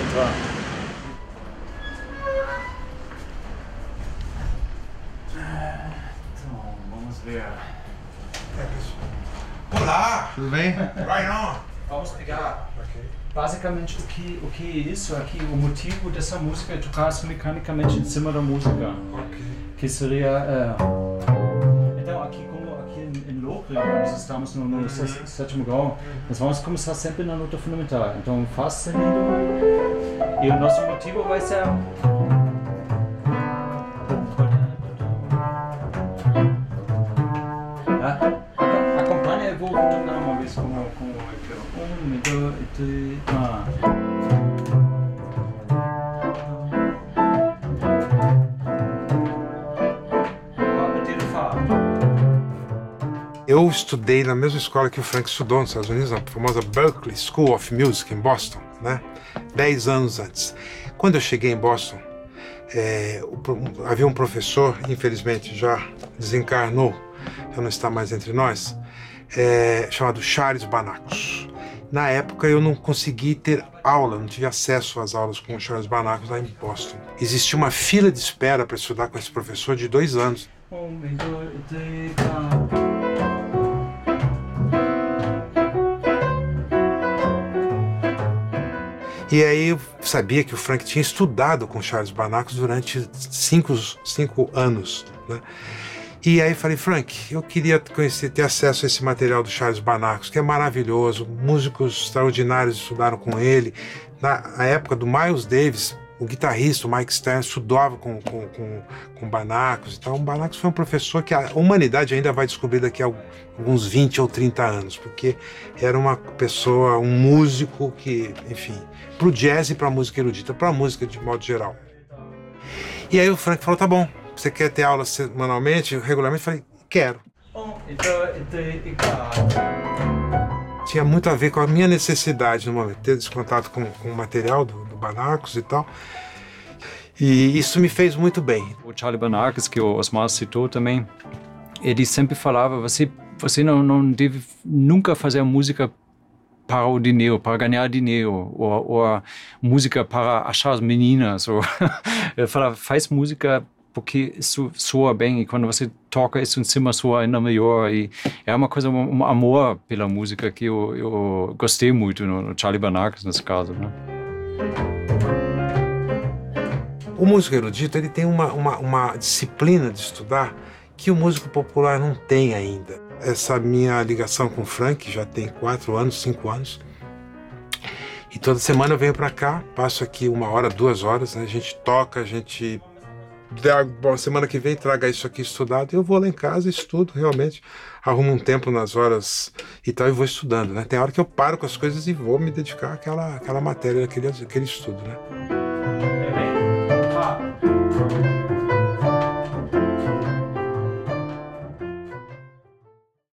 entrar. Então, vamos ver. Olá! Tudo bem? Vai não! Vamos pegar. Basicamente, o que, o que é isso aqui? O motivo dessa música é tocar mecanicamente em cima da música. Okay. Que seria. Uh, em, Locre, nós estamos no, no sé- sétimo grau, nós vamos começar sempre na nota fundamental. Então, Fá sustenido. E o nosso motivo vai ser. Tá? Aco- Acompanha, eu vou tocar uma vez é que é. Um, dois, três, ah. Eu estudei na mesma escola que o Frank estudou nos Estados Unidos, a famosa Berklee School of Music em Boston, né? Dez anos antes. Quando eu cheguei em Boston, é, havia um professor, infelizmente já desencarnou, já não está mais entre nós, é, chamado Charles Banacos. Na época eu não consegui ter aula, não tive acesso às aulas com o Charles Banacos lá em Boston. Existia uma fila de espera para estudar com esse professor de dois anos. E aí eu sabia que o Frank tinha estudado com Charles Banacos durante cinco, cinco anos. Né? E aí falei, Frank, eu queria conhecer, ter acesso a esse material do Charles Banacos, que é maravilhoso. Músicos extraordinários estudaram com ele. Na época do Miles Davis, o guitarrista, o Mike Stern, estudava com, com, com, com Banacos. Então, o Banacos foi um professor que a humanidade ainda vai descobrir daqui a alguns 20 ou 30 anos, porque era uma pessoa, um músico que, enfim, pro jazz e pra música erudita, pra música de modo geral. E aí o Frank falou: tá bom, você quer ter aula semanalmente, regularmente? Eu falei: quero. Três, quatro. Tinha muito a ver com a minha necessidade no momento, ter esse contato com, com o material do Banacos e tal. E isso me fez muito bem. O Charlie Banacos, que o Osmar citou também, ele sempre falava: você, você não, não deve nunca fazer música para o dinheiro, para ganhar dinheiro, ou, ou música para achar as meninas. Ou ele falava: faz música porque isso soa bem e quando você toca isso em cima soa ainda melhor e é uma coisa um, amor pela música que eu, eu gostei muito no, Charlie Banacos nesse caso né O músico erudito ele tem uma, uma, uma disciplina de estudar que o músico popular não tem ainda. Essa minha ligação com o Frank já tem quatro anos, cinco anos. E toda semana eu venho para cá, passo aqui uma hora, duas horas, né? a gente toca, a gente. Bom, semana que vem traga isso aqui estudado. Eu vou lá em casa, estudo realmente, arrumo um tempo nas horas e tal, e vou estudando. Né? Tem hora que eu paro com as coisas e vou me dedicar àquela, àquela matéria, àquele, àquele estudo. Né?